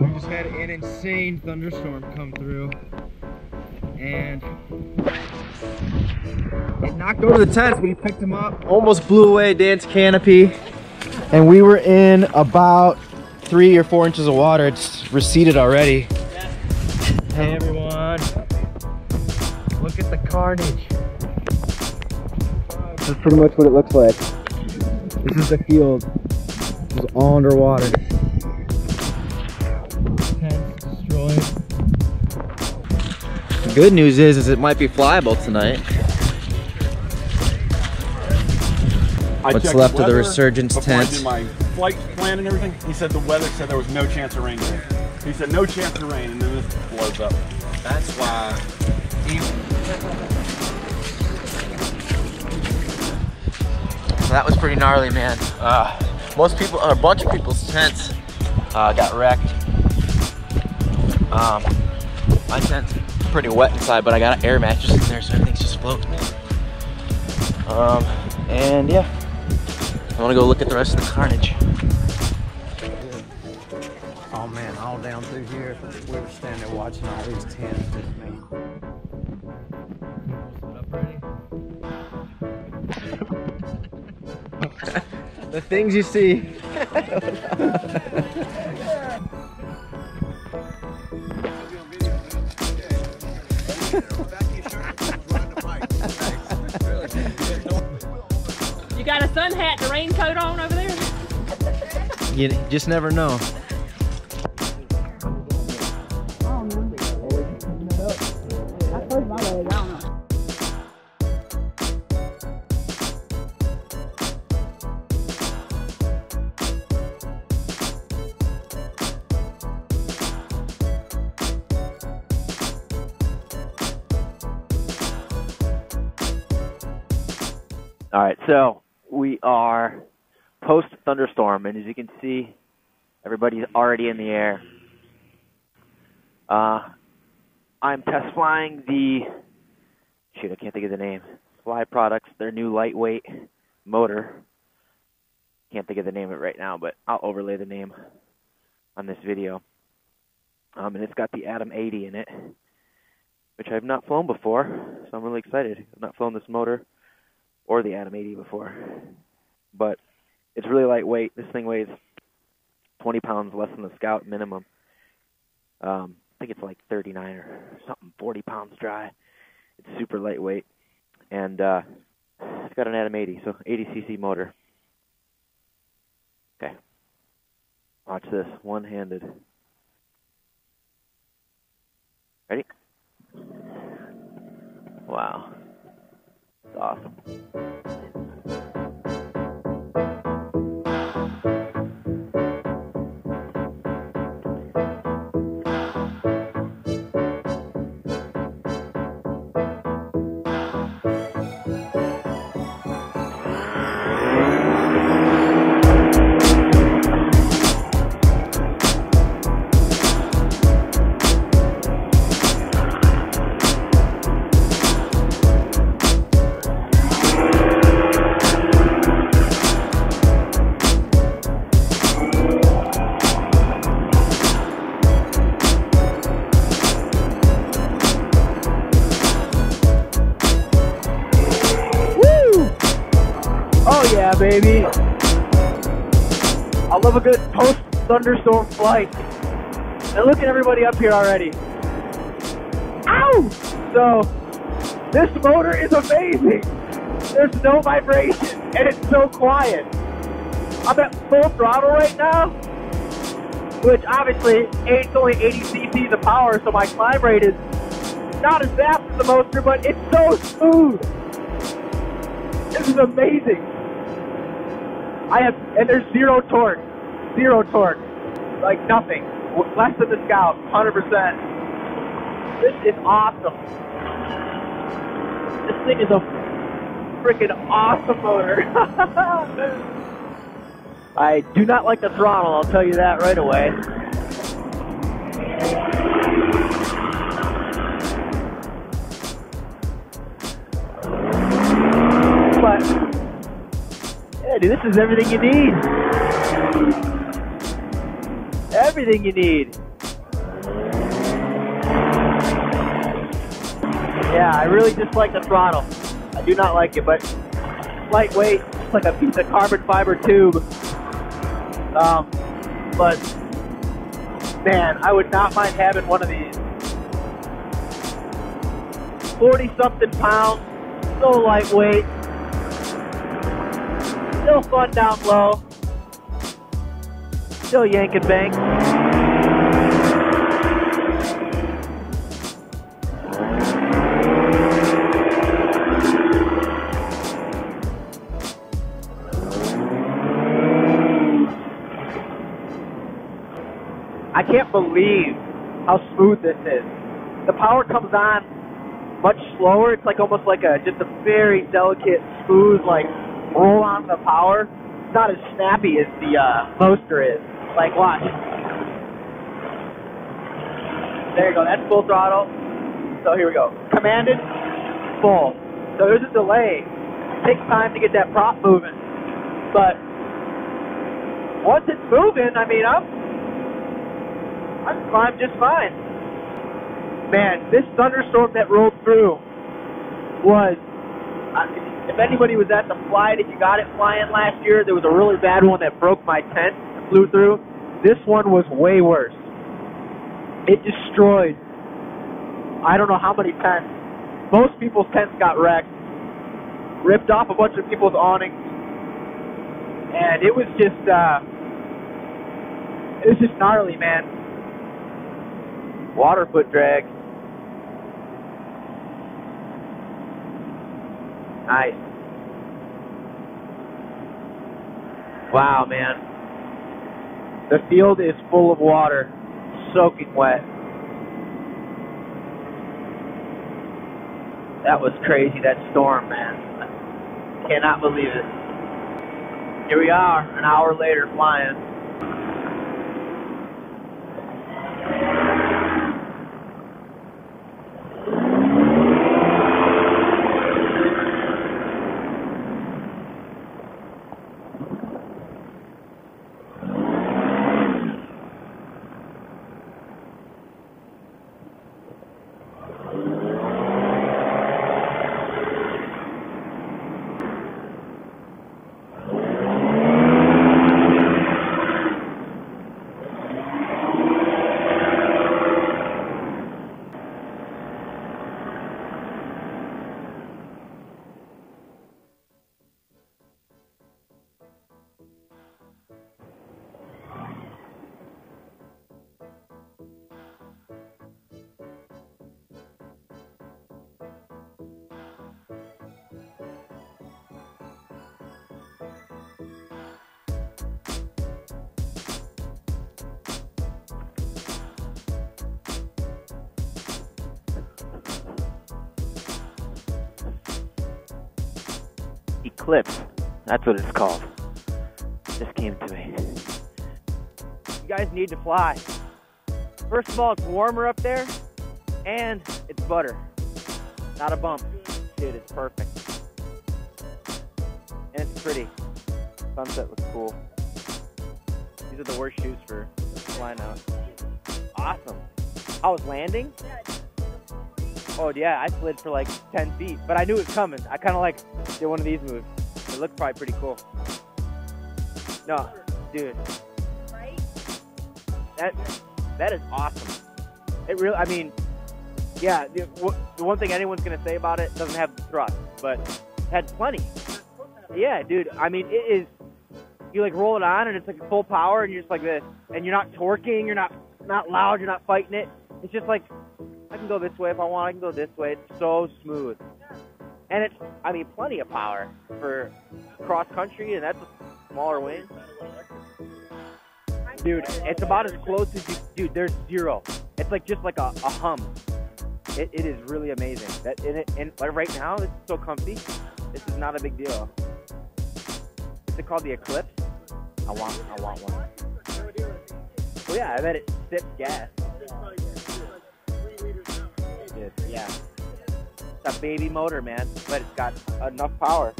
We just had an insane thunderstorm come through. And it knocked over the tents. We picked them up. Almost blew away Dan's canopy. And we were in about three or four inches of water. It's receded already. Hey everyone. Look at the carnage. This is pretty much what it looks like. This is the field. It's all underwater. Good news is, is it might be flyable tonight. I What's checked left of the resurgence before I tent. did my flight plan and everything. He said the weather said there was no chance of rain. today. He said no chance of rain, and then this blows up. That's why. So that was pretty gnarly, man. Uh, most people, a bunch of people's tents uh, got wrecked. Um, my tent's pretty wet inside, but I got an air mattress in there, so everything's just floating. Um, and yeah, I want to go look at the rest of the carnage. Oh man, all down through here, we were standing there watching all these tents just made. the things you see. You just never know. All right, so we are post thunderstorm, and as you can see, everybody's already in the air. Uh, I'm test flying the shoot, I can't think of the name. Fly Products, their new lightweight motor. Can't think of the name of it right now, but I'll overlay the name on this video. Um, and it's got the Atom 80 in it, which I've not flown before, so I'm really excited. I've not flown this motor or the Atom 80 before. But it's really lightweight. This thing weighs 20 pounds less than the Scout minimum. Um, I think it's like 39 or something, 40 pounds dry. It's super lightweight. And uh, it's got an Atom 80, so 80cc motor. Okay. Watch this, one handed. Ready? Wow. It's awesome. Baby. I love a good post thunderstorm flight. And look at everybody up here already. Ow! So, this motor is amazing. There's no vibration, and it's so quiet. I'm at full throttle right now, which obviously it's only 80 cc's of power, so my climb rate is not as fast as the motor, but it's so smooth. This is amazing. I have, and there's zero torque, zero torque, like nothing, less than the Scout, 100%. This is awesome. This thing is a freaking awesome motor. I do not like the throttle, I'll tell you that right away. good. This is everything you need. Everything you need. Yeah, I really dislike the throttle. I do not like it, but lightweight, it's like a piece of carbon fiber tube. Um, but man, I would not mind having one of these. 40 something pounds, so lightweight, still fun down low, still yanking bank. I can't believe how smooth this is. The power comes on much slower. It's like almost like a just a very delicate, smooth like roll on the power. It's not as snappy as the uh, Moster is. Like watch. There you go. That's full throttle. So here we go. Commanded, full. So there's a delay. It takes time to get that prop moving, but once it's moving, I mean, I'm I'm, I'm just fine. Man, this thunderstorm that rolled through was. Uh, if anybody was at the flight, if you got it flying last year, there was a really bad one that broke my tent and flew through. This one was way worse. It destroyed. I don't know how many tents. Most people's tents got wrecked, ripped off a bunch of people's awnings, and it was just. Uh, it was just gnarly, man water foot drag. Nice. Wow, man. The field is full of water, soaking wet. That was crazy, that storm, man. I Cannot believe it. Here we are, an hour later, flying. Eclipse. That's what it's called. Just came to me. You guys need to fly. First of all, it's warmer up there, and it's butter. Not a bump. Dude, it's perfect. And it's pretty. Sunset looks cool. These are the worst shoes for flying out. Awesome. I was landing. Oh yeah, I slid for like 10 feet, but I knew it was coming. I kind of like did one of these moves. It looked probably pretty cool. No, dude. That that is awesome. It really, I mean, yeah. The, w- the one thing anyone's gonna say about it doesn't have the thrust, but it had plenty. Yeah, dude. I mean, it is. You like roll it on and it's like full power, and you're just like this, and you're not torquing, you're not not loud, you're not fighting it. It's just like I can go this way if I want. I can go this way. It's so smooth, and it's I mean plenty of power for cross country, and that's a smaller wing. Dude, it's about as close as you. Dude, there's zero. It's like just like a, a hum. It, it is really amazing. That and, it, and like right now, it's so comfy. This is not a big deal. Is it called the Eclipse? I want I want one. Well, yeah, I bet it sips gas. Yeah. A baby motor, man, but it's got enough power.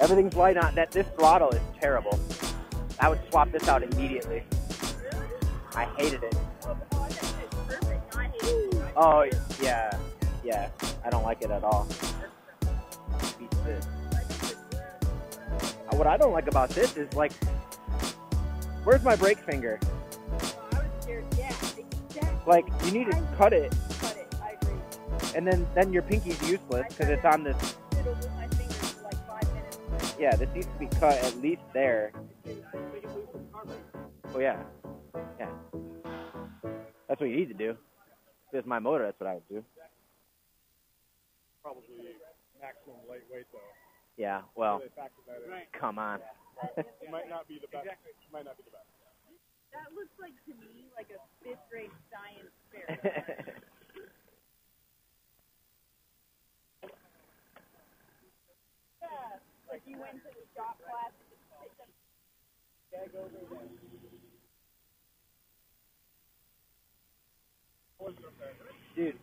Everything's light on that. This throttle is terrible. I would swap this out immediately. I hated it. Oh yeah, Yeah, I don't like it at all. Beats this. What I don't like about this is like, where's my brake finger? Like, you need to cut it, and then then your pinky's useless because it's on this. Yeah, this needs to be cut at least there. Oh yeah, yeah. That's what you need to do. If it's my motor, that's what I would do. Probably maximum lightweight though. Yeah, well, They factor that in. come on. It might not be the best. Might not be the best. That looks like to me like a fifth grade science fair. yeah, like you went to the shop class. and picked up Dude,